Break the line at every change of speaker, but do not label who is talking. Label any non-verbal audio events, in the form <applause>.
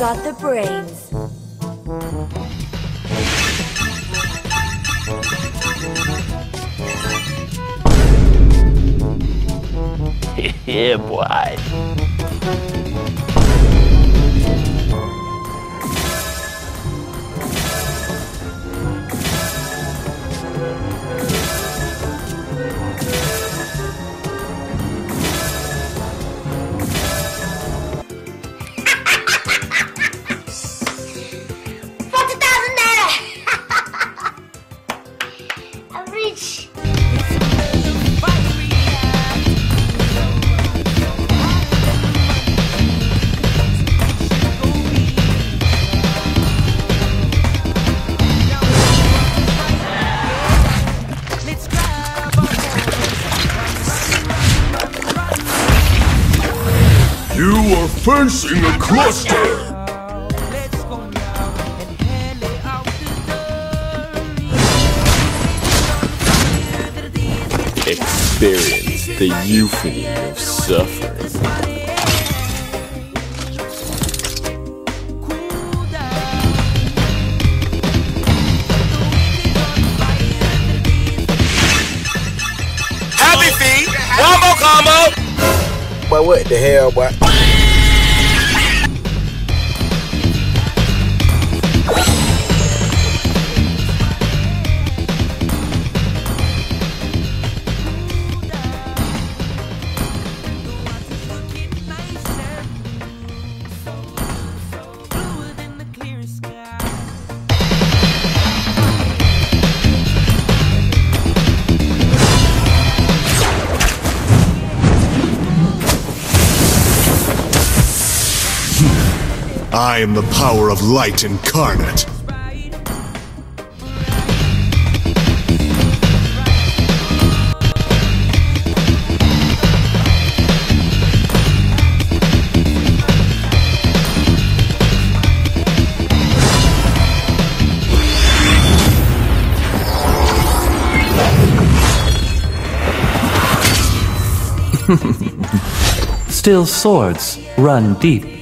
got the brains. <laughs>
yeah, boy.
You are facing a cluster!
Experience the euphony of suffering.
Happy feet. One more combo.
But what the hell, boy?
I am the power of light incarnate.
Still swords run deep.